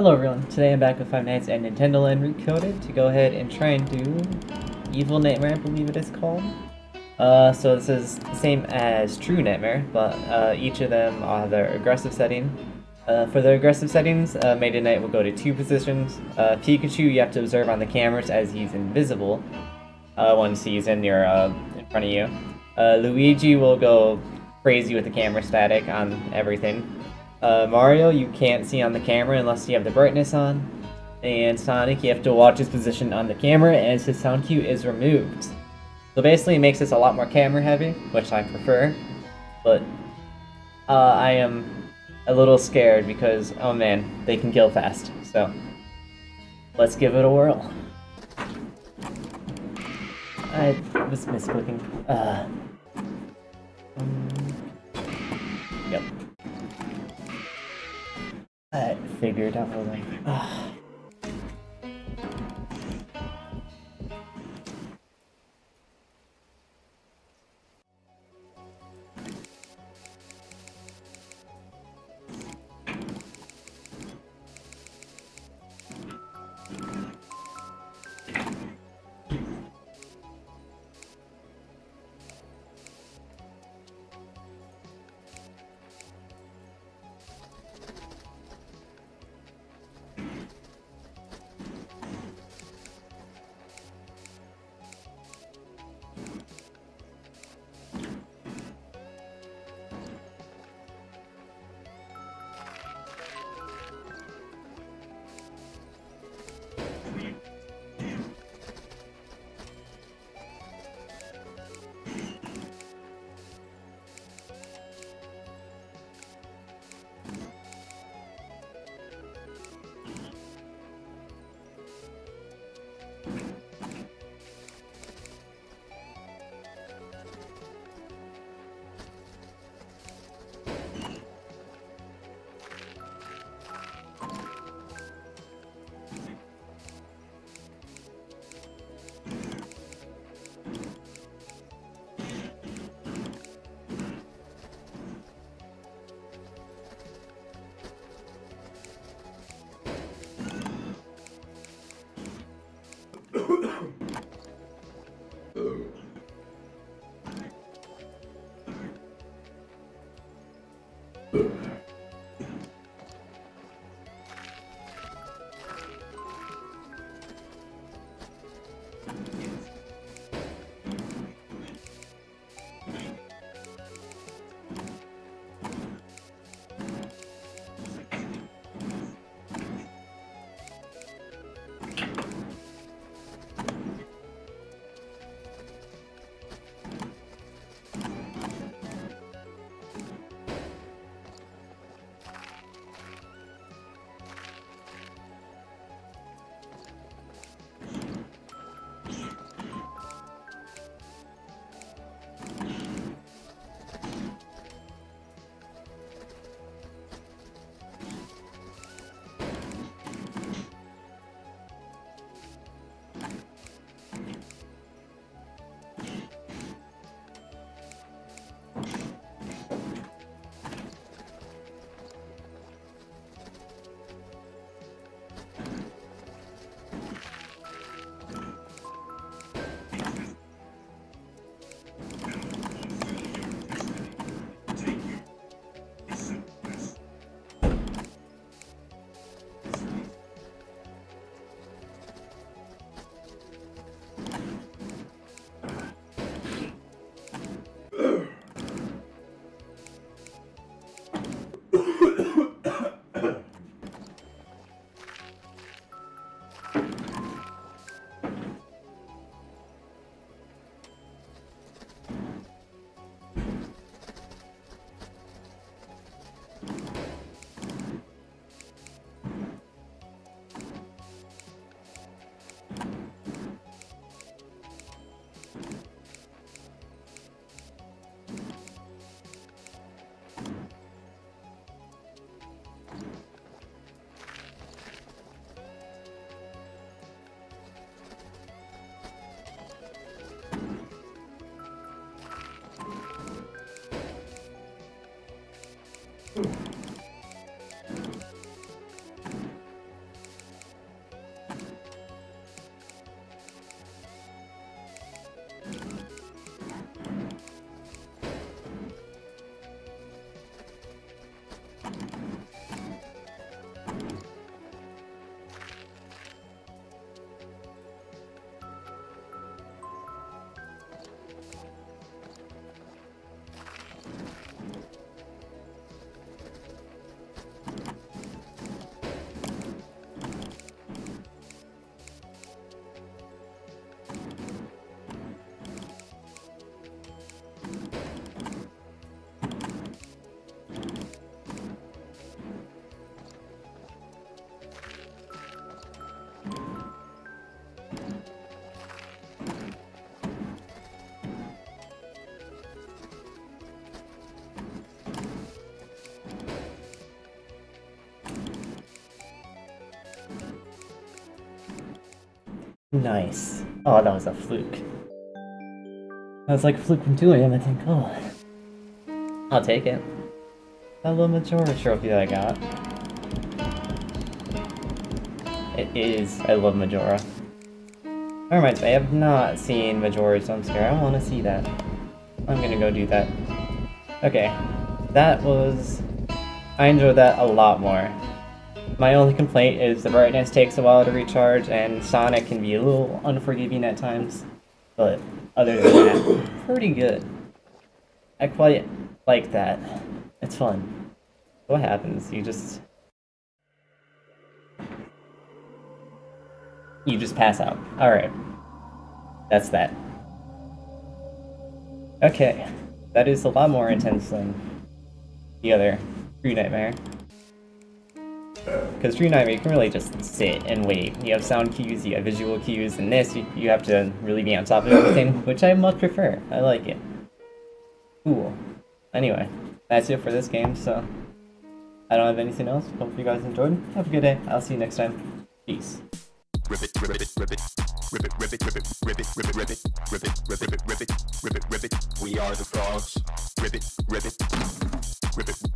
Hello everyone, today I'm back with Five Nights at Nintendo Land Recoded to go ahead and try and do Evil Nightmare, I believe it is called. Uh, so this is the same as True Nightmare, but uh, each of them are their aggressive setting. Uh, for the aggressive settings, uh, Meta Knight will go to two positions. Uh, Pikachu you have to observe on the cameras as he's invisible uh, once he's in your uh, in front of you. Luigi will go crazy with the camera static on everything. Uh, Mario, you can't see on the camera unless you have the brightness on. And Sonic, you have to watch his position on the camera as his sound cue is removed. So basically it makes this a lot more camera heavy, which I prefer. But uh, I am a little scared because, oh man, they can kill fast. So let's give it a whirl. I was misclicking. Uh, um, yep. I figured out hold はい。Nice. Oh, that was a fluke. That was like a fluke from 2 a.m. I think. Oh. I'll take it. That little Majora trophy that I got. It is. I love Majora. That reminds me, I have not seen Majora's Jump Scare. I want to see that. I'm gonna go do that. Okay. That was... I enjoyed that a lot more. My only complaint is the brightness takes a while to recharge, and Sonic can be a little unforgiving at times. But other than that, pretty good. I quite like that. It's fun. What happens? You just... You just pass out. Alright. That's that. Okay. That is a lot more intense than the other True Nightmare. Because True Nightmare, you can really just sit and wait. You have sound cues, you have visual cues, and this, you, you have to really be on top of everything, which I much prefer. I like it. Cool. Anyway, that's it for this game, so I don't have anything else. Hope you guys enjoyed. Have a good day. I'll see you next time. Peace. Ribbit, ribbit, ribbit, ribbit, ribbit, ribbit, ribbit, ribbit, ribbit, ribbit, ribbit, ribbit, ribbit, ribbit. We are the frogs. Ribbit, ribbit, ribbit,